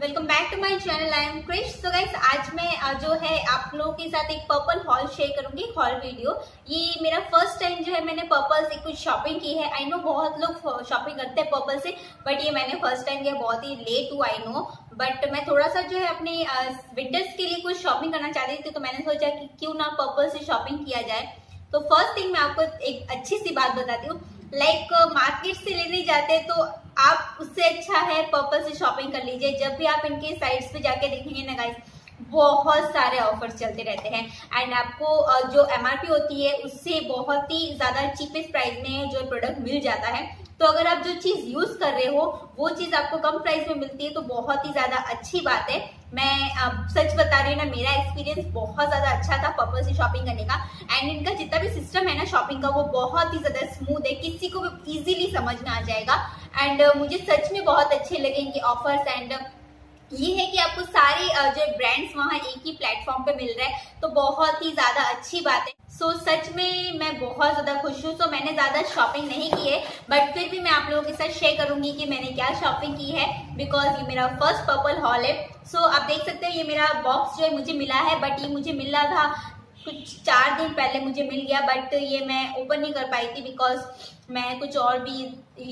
Welcome back to my channel I am Krish so guys आज मैं जो है, आप लोगों के साथ एक पर्पल हॉल शेयर करूँगी हॉल वीडियो ये मेरा फ़र्स्ट टाइम जो है मैंने पर्पल से कुछ शॉपिंग की है. आई नो बहुत लोग शॉपिंग करते हैं पर्पल से बट ये मैंने फ़र्स्ट टाइम किया, बहुत ही लेट हुआ आई नो बट मैं थोड़ा सा जो है अपने विंटर्स के लिए कुछ शॉपिंग करना चाहती थी तो मैंने सोचा कि क्यों ना पर्पल से शॉपिंग किया जाए. तो फ़र्स्ट थिंग मैं आपको एक अच्छी सी बात बताती हूँ. लाइक मार्केट से लेने जाते हैं तो आप उससे अच्छा है पर्पल से शॉपिंग कर लीजिए। जब भी आप इनके साइट्स पे जाके देखेंगे ना गाइस बहुत सारे ऑफर्स चलते रहते हैं। एंड आपको जो एमआरपी होती है, उससे बहुत ही ज़्यादा चीपेस्ट प्राइस में जो प्रोडक्ट मिल जाता है। तो अगर आप जो चीज़ यूज़ कर रहे हो, वो चीज़ आपको कम प्राइस में मिलती है तो बहुत ही ज़्यादा अच्छी बात है। मैं अब सच बता रही हूँ ना, मेरा एक्सपीरियंस बहुत ज़्यादा अच्छा था पर्पल से शॉपिंग करने का। एंड इनका जितना भी सिस्टम है ना शॉपिंग का, वो बहुत ही ज़्यादा स्मूथ है। किसी को भी इजीली समझ में आ जाएगा। एंड मुझे सच में बहुत अच्छे लगे इनके ऑफर्स एंड ये है कि आपको सारे जो ब्रांड्स वहाँ एक ही प्लेटफॉर्म पे मिल रहे हैं तो बहुत ही ज़्यादा अच्छी बात है। सो so, सच में मैं बहुत ज़्यादा खुश हूँ। तो मैंने ज़्यादा शॉपिंग नहीं की है बट फिर भी मैं आप लोगों के साथ शेयर करूँगी कि मैंने क्या शॉपिंग की है बिकॉज़ ये मेरा फ़र्स्ट पर्पल हॉल है। सो so, आप देख सकते हो ये मेरा बॉक्स जो है मुझे मिला है बट ये मुझे मिल रहा था कुछ चार दिन पहले मुझे मिल गया बट ये मैं ओपन नहीं कर पाई थी बिकॉज़ मैं कुछ और भी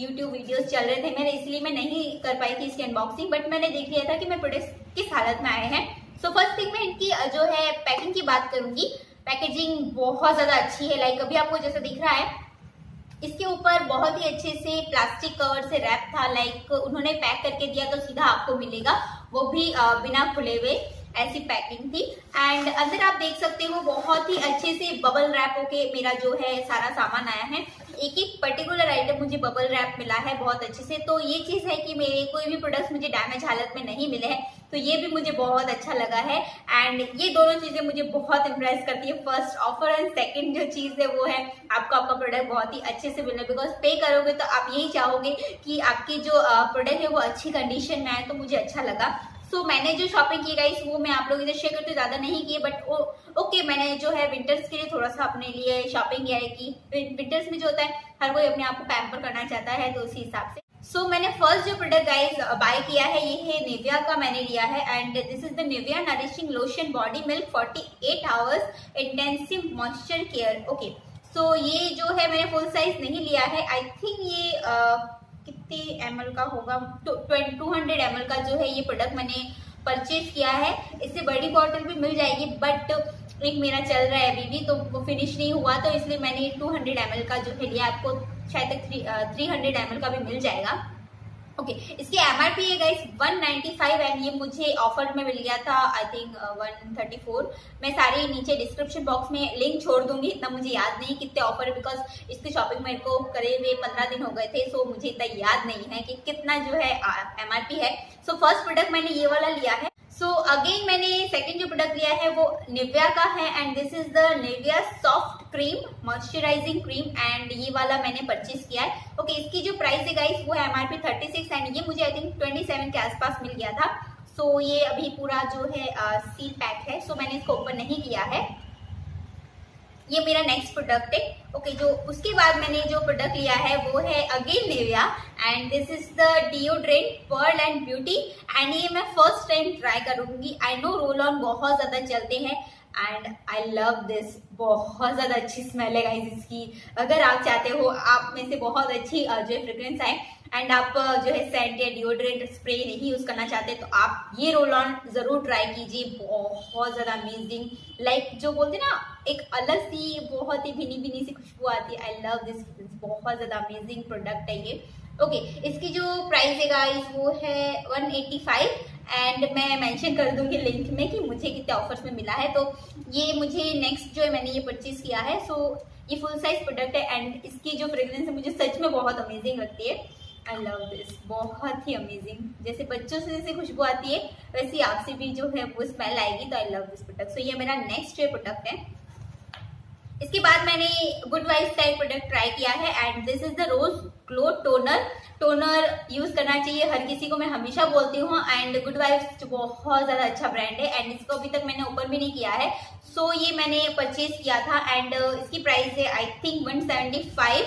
यूट्यूब वीडियोस चल रहे थे मेरे इसलिए मैं नहीं कर पाई थी इसकी अनबॉक्सिंग बट मैंने देख लिया था कि मैं प्रोडक्ट किस हालत में आए हैं। सो फ़र्स्ट थिंग मैं इनकी जो है पैकिंग की बात करूँगी। पैकेजिंग बहुत ज़्यादा अच्छी है। लाइक अभी आपको जैसा दिख रहा है, इसके ऊपर बहुत ही अच्छे से प्लास्टिक कवर से रैप था। लाइक उन्होंने पैक करके दिया तो सीधा आपको मिलेगा। वो भी बिना खुले हुए ऐसी पैकिंग थी। एंड अंदर आप देख सकते हो, बहुत ही अच्छे से बबल रैप होके मेरा जो है सारा सामान आया है। एक एक पर्टिकुलर आइटम मुझे बबल रैप मिला है बहुत अच्छे से। तो ये चीज़ है कि मेरे कोई भी प्रोडक्ट्स मुझे डैमेज हालत में नहीं मिले हैं। तो ये भी मुझे बहुत अच्छा लगा है। एंड ये दोनों चीज़ें मुझे बहुत इम्प्रेस करती है। फ़र्स्ट ऑफ़र एंड सेकंड जो चीज़ है वो है आपको आपका प्रोडक्ट बहुत ही अच्छे से मिले बिकॉज़ पे करोगे तो आप यही चाहोगे कि आपकी जो प्रोडक्ट है वो अच्छी कंडीशन में आए तो मुझे अच्छा लगा। सो so, मैंने जो शॉपिंग की गई वो मैं आप लोगों से शेयर करते ज़्यादा नहीं की बट ओके मैंने जो है विंटर्स के लिए थोड़ा सा अपने लिए शॉपिंग किया है कि विंटर्स में जो होता है हर कोई अपने आप को पैम्पर करना चाहता है तो उसी हिसाब से। सो so, मैंने फ़र्स्ट जो प्रोडक्ट गाइज़ बाय किया है ये है निविया का मैंने लिया है and this is the Nivea nourishing lotion body milk 48 hours intensive moisture care okay so ये जो है मैंने फुल साइज़ नहीं लिया है. आई थिंक ये uh, कितने एमएल का होगा? टू हंड्रेड एम का जो है ये प्रोडक्ट मैंने परचेज किया है. इससे बड़ी बॉटल भी मिल जाएगी बट एक मेरा चल रहा है अभी भी तो वो फिनिश नहीं हुआ तो इसलिए मैंने 200 ml का जो है लिया आपको शायद तक थ्री हंड्रेड एमएल का भी मिल जाएगा। ओके okay, इसकी एमआरपी है गाइस 195 एंड ये मुझे ऑफ़र में मिल गया था आई थिंक 134 मैं सारे नीचे डिस्क्रिप्शन बॉक्स में लिंक छोड़ दूँगी इतना मुझे याद नहीं कितने ऑफ़र बिकॉज़ इसकी शॉपिंग मेरे को करे हुए पंद्रह दिन हो गए थे सो मुझे इतना याद नहीं है कि कितना जो है एमआरपी है। सो फ़र्स्ट प्रोडक्ट मैंने ये वाला लिया है। सो so, अगेन मैंने सेकेंड जो प्रोडक्ट लिया है वो निव्या का है and this is the Nivea soft cream moisturising cream and ये वाला मैंने परचेज किया है। ओके okay, इसकी जो प्राइस है गाइस वो है एमआरपी 36 एंड ये मुझे आई थिंक 27 के आसपास मिल गया था। सो so, ये अभी पूरा जो है सील uh, पैक है। सो so, मैंने इसको ओपन नहीं किया है। ये मेरा नेक्स्ट प्रोडक्ट है। ओके okay, जो उसके बाद मैंने जो प्रोडक्ट लिया है वो है again Nivea and this is the deodorant pearl and beauty and ये मैं फ़र्स्ट टाइम ट्राई करूँगी। आई नो रोल ऑन बहुत ज़्यादा चलते हैं। एंड आई लव दिस बहुत ज़्यादा अच्छी स्मेल है गाइस इसकी। अगर आप चाहते हो, आप में से बहुत अच्छी जो है फ्रिग्रेंस आए एंड आप जो है सेंट या डिओड्रेंट स्प्रे नहीं यूज़ करना चाहते तो आप ये रोल ऑन ज़रूर ट्राई कीजिए। बहुत ज़्यादा अमेजिंग लाइक जो बोलते ना, एक अलग सी, बहुत ही भिनी भिनी सी खुशबू आती है। आई लव दिस बहुत ज़्यादा अमेजिंग प्रोडक्ट है ये। ओके okay, इसकी जो प्राइस है गाइस वो है 185 एंड मैं मेंशन कर दूँगी लिंक में कि मुझे कितने ऑफर्स में मिला है. तो ये मुझे नेक्स्ट जो है मैंने ये परचेज किया है. सो ये फुल साइज़ प्रोडक्ट है एंड इसकी जो फ्रेग्रेंस है मुझे सच में बहुत अमेजिंग लगती है. आई लव दिस बहुत ही अमेजिंग जैसे बच्चों से जैसे खुशबू आती है वैसे आपसे भी जो है वो स्मेल आएगी तो I love this product so ये मेरा नेक्स्ट जो प्रोडक्ट है इसके बाद मैंने good vibes type product try किया है and this is the rose glow toner toner use करना चाहिए हर किसी को मैं हमेशा बोलती हूँ एंड गुड वाइफ बहुत ज़्यादा अच्छा ब्रांड है एंड इसको अभी तक मैंने ओपन भी नहीं किया है. सो so, ये मैंने परचेज किया था एंड uh, इसकी प्राइस है आई थिंक 175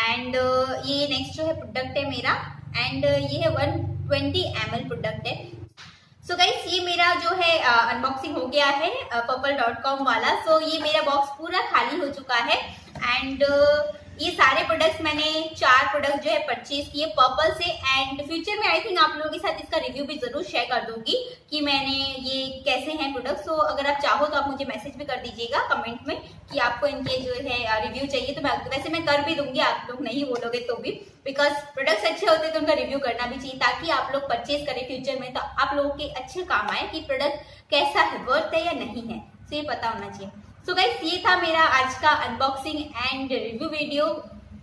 एंड uh, ये नेक्स्ट जो है प्रोडक्ट है मेरा एंड uh, ये है 120 ट्वेंटी एम प्रोडक्ट है. सो गाइस ये मेरा जो है अनबॉक्सिंग हो गया है पर्पल डॉट कॉम वाला। सो so, ये मेरा बॉक्स पूरा खाली हो चुका है। एंड ये सारे प्रोडक्ट्स मैंने, चार प्रोडक्ट जो है परचेज किए पर्पल से एंड फ्यूचर में आई थिंक आप लोगों के साथ इसका रिव्यू भी ज़रूर शेयर कर दूँगी कि मैंने ये कैसे हैं प्रोडक्ट सो अगर आप चाहो तो आप मुझे मैसेज भी कर दीजिएगा कमेंट में कि आपको इनके जो है रिव्यू चाहिए तो मैं वैसे मैं कर भी दूँगी, आप लोग नहीं बोलोगे तो भी बिकॉज़ प्रोडक्ट्स अच्छे होते तो उनका रिव्यू करना भी चाहिए ताकि आप लोग परचेज करें फ्यूचर में तो आप लोगों के अच्छे काम आए कि प्रोडक्ट कैसा है वर्थ है या नहीं है. तो ये पता होना चाहिए। सो गाइस ये था मेरा आज का unboxing and review video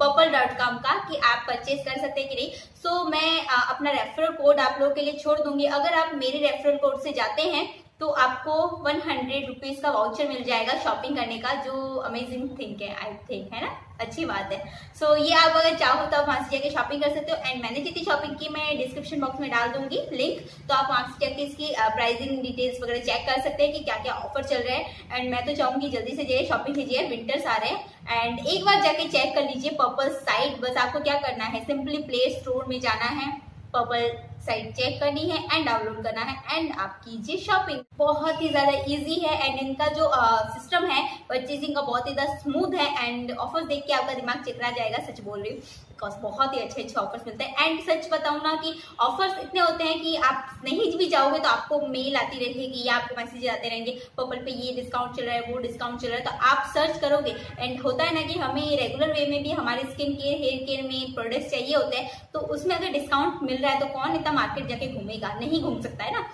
Purplle dot com का कि आप परचेज कर सकते हैं कि नहीं। सो so, मैं आ, अपना रेफरल कोड आप लोगों के लिए छोड़ दूँगी। अगर आप मेरे रेफरल कोड से जाते हैं तो आपको वन हंड्रेड रुपीज़ का वाउचर मिल जाएगा शॉपिंग करने का जो अमेजिंग थिंक है आई थिंक है ना? अच्छी बात है। सो so, ये आप अगर चाहो तो आप वहाँ से जाके शॉपिंग कर सकते हो। एंड मैंने जितनी शॉपिंग की मैं डिस्क्रिप्शन बॉक्स में डाल दूँगी लिंक तो आप वहाँ से जाके इसकी प्राइसिंग डिटेल्स वगैरह चेक कर सकते हैं कि क्या क्या ऑफ़र चल रहा है। एंड मैं तो चाहूँगी जल्दी से जाइए शॉपिंग कीजिए विंटर्स आ रहे हैं। एंड एक बार जाके चेक कर लीजिए पर्पल साइट बस आपको क्या करना है सिंपली प्ले स्टोर में जाना है पर्पल साइट चेक करनी है एंड डाउनलोड करना है एंड आप कीजिए शॉपिंग बहुत ही ज़्यादा इजी है एंड इनका जो सिस्टम है परचेजिंग का बहुत ही ज़्यादा स्मूथ है एंड ऑफ़र देख के आपका दिमाग चिकरा जाएगा, सच बोल रही हूँ। बिकॉज़ बहुत ही अच्छे अच्छे ऑफर्स मिलते हैं। एंड सच बताऊँ ना कि ऑफर्स इतने होते हैं कि आप नहीं भी जाओगे तो आपको मेल आती रहेगी या आपको मैसेज आते रहेंगे पर्पल पे ये डिस्काउंट चल रहा है, वो डिस्काउंट चल रहा है तो आप सर्च करोगे। एंड होता है ना कि हमें रेगुलर वे में भी हमारे स्किन केयर हेयर केयर में प्रोडक्ट्स चाहिए होते हैं तो उसमें अगर डिस्काउंट मिल रहा है तो कौन इतना मार्केट जाके घूमेगा? नहीं घूम सकता है ना?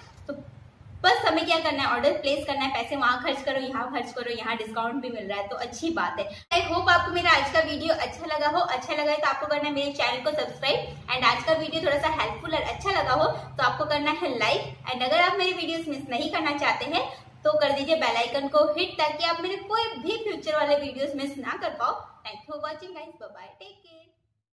बस हमें क्या करना है? ऑर्डर प्लेस करना है, पैसे वहाँ खर्च करो, यहाँ खर्च करो, यहाँ डिस्काउंट भी मिल रहा है तो अच्छी बात है। आई होप आपको मेरा आज का वीडियो अच्छा लगा हो। अच्छा लगा है तो आपको करना है मेरे चैनल को सब्सक्राइब एंड आज का वीडियो थोड़ा सा हेल्पफुल और अच्छा लगा हो तो आपको करना है लाइक एंड अगर आप मेरी वीडियो मिस नहीं करना चाहते हैं तो कर दीजिए बेल आइकन को हिट ताकि आप मेरे कोई भी फ्यूचर वाले वीडियोस मिस ना कर पाओ। Thank you for watching guys bye bye take care